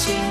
心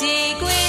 take with